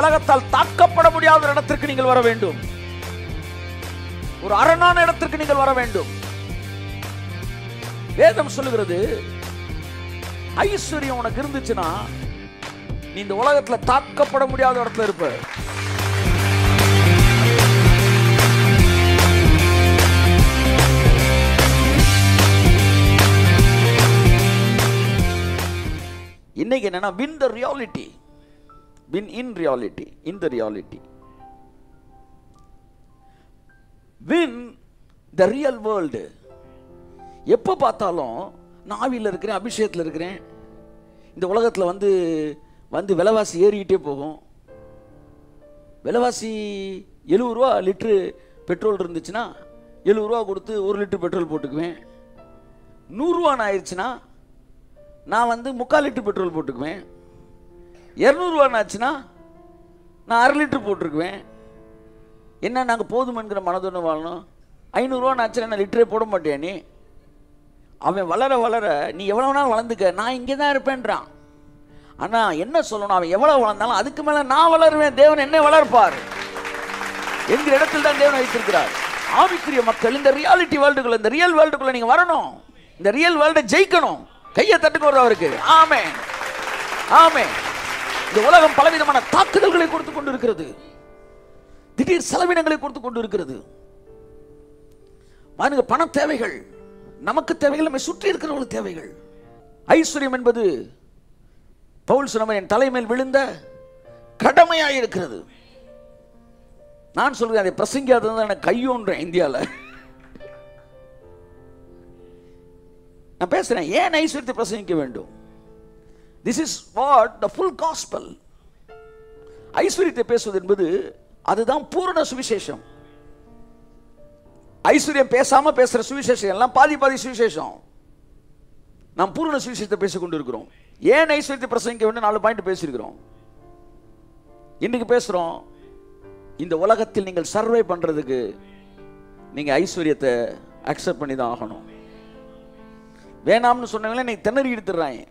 உலகத்தால் தாக்கப்பட முடியாத ஒரு இடத்திற்கு நீங்கள் வர வேண்டும். ஒரு அரணான இடத்திற்கு நீங்கள் வர வேண்டும். வேதம் சொல்லுகிறது ஐஸ்வர்யம் உனக்கு இருந்துச்சுன்னா நீ இந்த உலகத்துல தாக்கப்பட முடியாத இடத்துல இருப்ப. இன்னைக்கு என்னன்னா win the reality win in reality in the reality win the real world எப்போ பார்த்தாலும் நான் ஆவியில் இருக்கிறேன் அபிஷேகத்தில் இருக்கிறேன். இந்த உலகத்தில் வந்து வந்து விலைவாசி ஏறிக்கிட்டே போகும். விலைவாசி எழுபது ரூபா லிட்ரு பெட்ரோல் இருந்துச்சுன்னா எழுபது ரூபா கொடுத்து ஒரு லிட்டர் பெட்ரோல் போட்டுக்குவேன். நூறுரூவான்னு ஆயிடுச்சுன்னா நான் வந்து முக்கால் லிட்டர் பெட்ரோல் போட்டுக்குவேன். இரநூறுவான்னு ஆச்சுன்னா நான் அரை லிட்டர் போட்டிருக்குவேன். என்ன நாங்கள் போதுமன்கிற மனதொன்று வாழணும். ஐநூறுரூவான்னாச்சுன்னா நான் லிட்டரே போட மாட்டியா நீ. அவன் வளர வளர நீ எவ்வளோ நாள் வளர்ந்துக்க நான் இங்கே தான் இருப்பேன்றான். ஆனால் என்ன சொல்லணும்? அவன் எவ்வளோ வளர்ந்தாலும் அதுக்கு மேலே நான் வளருவேன். தேவன் என்ன வளர்ப்பார். எங்கள் இடத்துல தான் தேவன் வைத்திருக்கிறார். ஆவிக்குரிய மக்கள் இந்த ரியாலிட்டி வேர்ல்டுக்குள்ள இந்த ரியல் வேர்ல்டுக்குள்ள நீங்க வரணும். இந்த ரியல் வேர்ல்டை ஜெயிக்கணும். கையை தட்டுக்கு வருது அவருக்கு ஆமே ஆமே இந்த உலகம் பலவிதமான தாக்குதல்களை கொடுத்து கொண்டு இருக்கிறது திடீர் செலவினங்களை கொடுத்து கொண்டு இருக்கிறது பாருங்க பண தேவைகள் நமக்கு தேவைகள் நம்மை சுற்றி இருக்கிறவங்களுக்கு தேவைகள். ஐஸ்வர்யம் என்பது பவுல் சொன்னவன் என் தலைமையில் விழுந்த கடமையாக இருக்கிறது. நான் சொல்கிறேன் அதை பிரசங்கியாதது எனக்கு கையோன்றேன் இந்தியாவில் நான் பேசுறேன் ஏன் ஐஸ்வர்யத்தை பிரசங்கிக்க வேண்டும்? This is what the full gospel ஐஸ்வர்யத்தை பேசுவது என்பது அதுதான் பூரண சுவிசேஷம். ஐஸ்வர்யம் பேசாம பேசுற சுவிசேஷம் எல்லாம் பாதி பாதி சுவிசேஷம். நாம் பூரண சுவிசேஷத்தை பேசிக்கொண்டு இருக்கிறோம் ஏன் ஐஸ்வர்யத்தை பிரசங்கிக்க வேண்டும்? நாலு பாயிண்ட் பேசியிருக்கிறோம். இன்னைக்கு பேசுறோம் இந்த உலகத்தில் நீங்கள் சர்வே பண்றதுக்கு நீங்க ஐஸ்வர்யத்தை அக்செப்ட் பண்ணி தான் ஆகணும். வேணாம்னு சொன்னவங்களே நீ திணறி எடுத்துடுறாங்க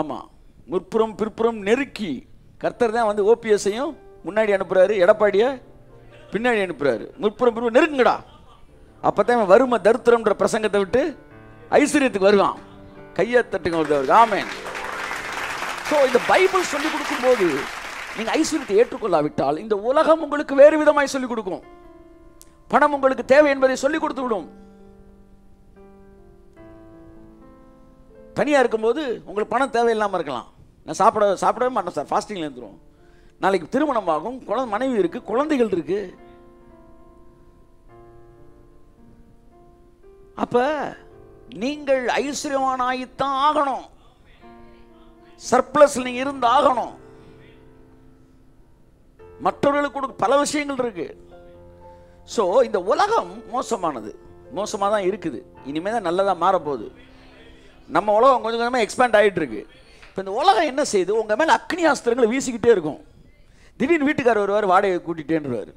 ஆமாம் முற்புறம் பிற்புறம் நெருக்கி கர்த்தர் தான் வந்து ஓபிஎஸ்ஸையும் முன்னாடி அனுப்புறாரு எடப்பாடிய பின்னாடி அனுப்புறாரு. முற்புறம் பிற்புறம் நெருங்குங்கடா. அப்பதான் இவன் வறுமை தருத்திரம்ன்ற பிரசங்கத்தை விட்டு ஐஸ்வர்யத்துக்கு வருவான். கையை தட்டுங்க ஒருத்தவருக்கு. ஆமேன். ஸோ இந்த பைபிள் சொல்லி கொடுக்கும்போது நீங்கள் ஐஸ்வர்யத்தை ஏற்றுக்கொள்ளாவிட்டால் இந்த உலகம் உங்களுக்கு வேறு விதமாய் சொல்லிக் கொடுக்கும். பணம் உங்களுக்கு தேவை என்பதை சொல்லிக் கொடுத்து விடும். தனியாக இருக்கும்போது உங்களுக்கு பணம் தேவையில்லாமல் இருக்கலாம். நான் சாப்பிட சாப்பிடவே மாட்டேன் சார். ஃபாஸ்டிங்கில் இருந்துரும் நாளைக்கு திருமணம் ஆகும். குழந்த மனைவி இருக்கு. குழந்தைகள் இருக்கு. அப்போ நீங்கள் ஐஸ்வர்யவானாயித்தான் ஆகணும். சர்ப்ளஸ் நீங்கள் இருந்து ஆகணும். மற்றவர்களுக்கு கொடுக்க பல விஷயங்கள் இருக்கு. ஸோ இந்த உலகம் மோசமானது. மோசமாக தான் இருக்குது. இனிமேல் தான் நல்லதாக மாறப்போகுது. நம்ம உலகம் கொஞ்சம் கொஞ்சமாக எக்ஸ்பேண்ட் ஆகிட்டு இருக்கு இப்போ இந்த உலகம் என்ன செய்யுது? உங்கள் மேலே அக்னி ஆஸ்திரங்களை வீசிக்கிட்டே இருக்கும். திடீர்னு வீட்டுக்காரர் வருவார் வாடகை கூட்டிகிட்டேன்றாரு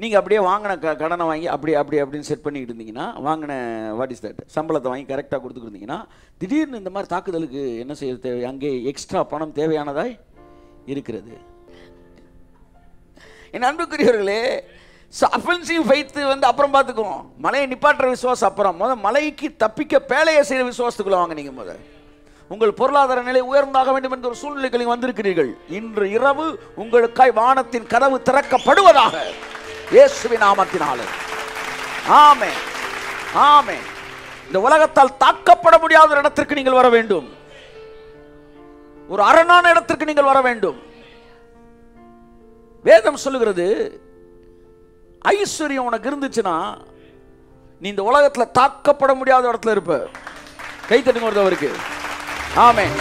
நீங்கள் அப்படியே வாங்கின க கடனை வாங்கி அப்படி அப்படி அப்படின்னு செட் பண்ணிக்கிட்டு இருந்தீங்கன்னா வாங்கின வாட் இஸ் தட் சம்பளத்தை வாங்கி கரெக்டாக கொடுத்துருந்தீங்கன்னா திடீர்னு இந்த மாதிரி தாக்குதலுக்கு என்ன செய்ய தேவை? அங்கே எக்ஸ்ட்ரா பணம் தேவையானதாய் இருக்கிறது. என் அன்புக்குரியவர்களே அஃபென்சிவ் ஃபைத்து வந்து அப்புறம் பார்த்துக்குவோம். மலையை நிப்பாட்டுற விசுவாசம் அப்புறம். முதல் மலைக்கு தப்பிக்க பேழையை செய்கிற விசுவாசத்துக்குள்ள வாங்க நீங்கள் முத. உங்கள் பொருளாதார நிலை உயர்ந்தாக வேண்டும் என்ற ஒரு சூழ்நிலைக்கு நீங்கள் வந்திருக்கிறீர்கள். இன்று இரவு உங்களுக்காய் வானத்தின் கதவு திறக்கப்படுவதாக இயேசுவின் நாமத்தினாலே. ஆமே ஆமே இந்த உலகத்தால் தாக்கப்பட முடியாத ஒரு இடத்திற்கு நீங்கள் வர வேண்டும். ஒரு அரணான இடத்திற்கு நீங்கள் வர வேண்டும். வேதம் சொல்லுகிறது ஐஸ்வர்யம் உனக்கு இருந்துச்சுன்னா நீ இந்த உலகத்துல தாக்கப்பட முடியாத இடத்துல இருப்ப. கை தட்டுங்க ஒருத்தவருக்கு. ஆமென்